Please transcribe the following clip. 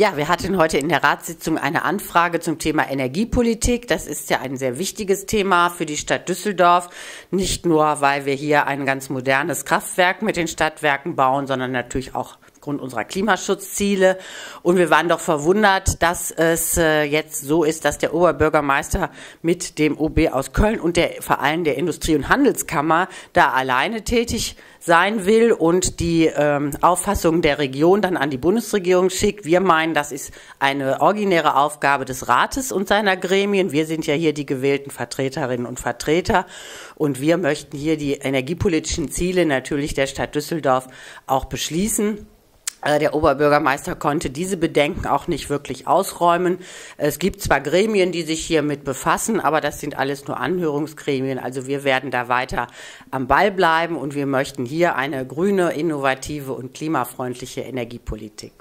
Ja, wir hatten heute in der Ratssitzung eine Anfrage zum Thema Energiepolitik. Das ist ja ein sehr wichtiges Thema für die Stadt Düsseldorf. Nicht nur, weil wir hier ein ganz modernes Kraftwerk mit den Stadtwerken bauen, sondern natürlich auch aufgrund unserer Klimaschutzziele. Und wir waren doch verwundert, dass es äh, jetzt so ist, dass der Oberbürgermeister mit dem OB aus Köln und der, vor allem der Industrie- und Handelskammer da alleine tätig sein will und die ähm, Auffassung der Region dann an die Bundesregierung schickt. Wir meinen, das ist eine originäre Aufgabe des Rates und seiner Gremien. Wir sind ja hier die gewählten Vertreterinnen und Vertreter und wir möchten hier die energiepolitischen Ziele natürlich der Stadt Düsseldorf auch beschließen. Äh, der Oberbürgermeister konnte diese Bedenken auch nicht wirklich ausräumen. Es gibt zwar Gremien, die sich hiermit befassen, aber das sind alles nur Anhörungsgremien. Also wir werden da weiter am Ball bleiben und wir möchten hier eine grüne, innovative und klimafreundliche Energiepolitik.